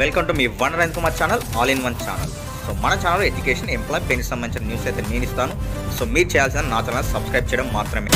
Welcome to మీ one run Kumar channel all in one channel so మన channel education ఎంప్లాయ్ పెన్కి సంబంధించిన న్యూస్ అయితే నేను ఇస్తాను. సో మీరు చేయాల్సిన నా ఛానల్ సబ్స్క్రైబ్ చేయడం మాత్రమే.